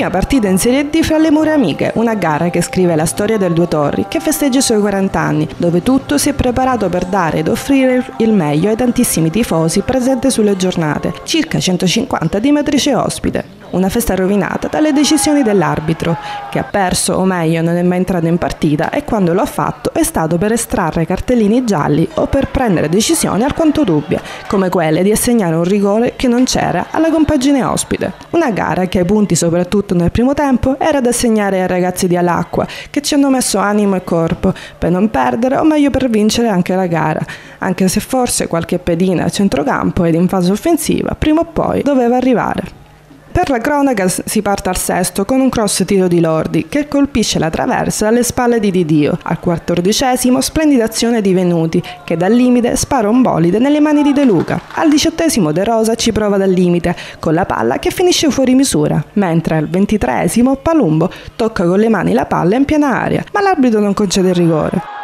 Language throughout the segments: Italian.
Prima partita in Serie D fra le Mure Amiche, una gara che scrive la storia del Due Torri, che festeggia i suoi 40 anni, dove tutto si è preparato per dare ed offrire il meglio ai tantissimi tifosi presenti sulle giornate, circa 150 di matrice ospite. Una festa rovinata dalle decisioni dell'arbitro, che ha perso, o meglio non è mai entrato in partita e quando lo ha fatto è stato per estrarre cartellini gialli o per prendere decisioni alquanto dubbie, come quelle di assegnare un rigore che non c'era alla compagine ospite. Una gara che ai punti, soprattutto nel primo tempo, era da assegnare ai ragazzi di Alacqua, che ci hanno messo animo e corpo per non perdere o meglio per vincere anche la gara, anche se forse qualche pedina a centrocampo ed in fase offensiva prima o poi doveva arrivare. Per la cronaca si parte al sesto con un cross tiro di Lordi che colpisce la traversa alle spalle di Didio. Al quattordicesimo splendida azione di Venuti che dal limite spara un bolide nelle mani di De Luca. Al diciottesimo De Rosa ci prova dal limite con la palla che finisce fuori misura, mentre al ventitreesimo Palumbo tocca con le mani la palla in piena aria, ma l'arbitro non concede il rigore.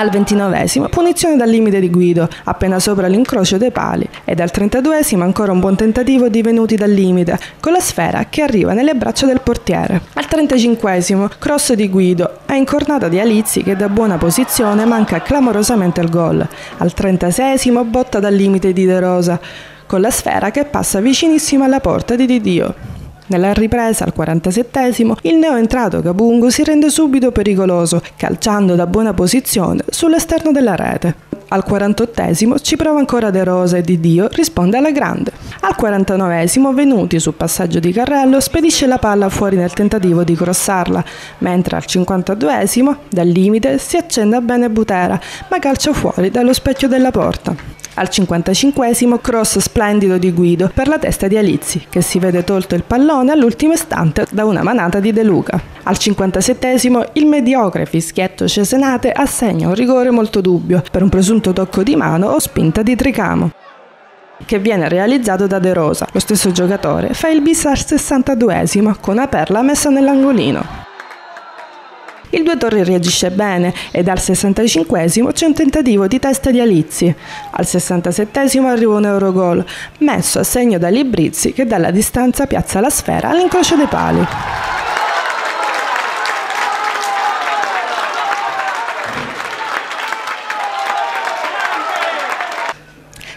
Al ventinovesimo, punizione dal limite di Guido, appena sopra l'incrocio dei pali. Ed al trentaduesimo ancora un buon tentativo di venuti dal limite, con la sfera che arriva nelle braccia del portiere. Al trentacinquesimo, cross di Guido, a incornata di Alizzi che da buona posizione manca clamorosamente il gol. Al trentasesimo, botta dal limite di De Rosa, con la sfera che passa vicinissima alla porta di Didio. Nella ripresa, al 47esimo, il neoentrato Cabungo si rende subito pericoloso, calciando da buona posizione sull'esterno della rete. Al 48esimo ci prova ancora De Rosa e Di Dio risponde alla grande. Al 49esimo Venuti sul passaggio di Carrello spedisce la palla fuori nel tentativo di crossarla, mentre al 52esimo dal limite si accende bene Butera, ma calcia fuori dallo specchio della porta. Al 55 cross splendido di Guido per la testa di Alizzi, che si vede tolto il pallone all'ultimo istante da una manata di De Luca. Al 57 il mediocre fischietto Cesenate assegna un rigore molto dubbio per un presunto tocco di mano o spinta di Tricamo che viene realizzato da De Rosa. Lo stesso giocatore fa il bis al 62 con una perla messa nell'angolino. Il Due Torri reagisce bene ed al 65 c'è un tentativo di testa di Alizzi. Al 67 arriva un Eurogol, messo a segno da Librizzi che dalla distanza piazza la sfera all'incrocio dei pali.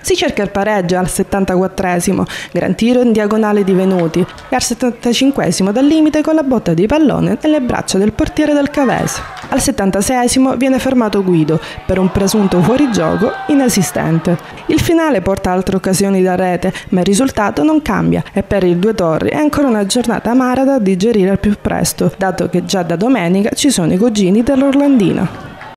Si cerca il pareggio al 74esimo, gran tiro in diagonale di Venuti e al 75esimo dal limite con la botta di pallone nelle braccia del portiere del Cavese. Al 76esimo viene fermato Guido per un presunto fuorigioco inesistente. Il finale porta altre occasioni da rete, ma il risultato non cambia e per il Due Torri è ancora una giornata amara da digerire al più presto, dato che già da domenica ci sono i cugini dell'Orlandino.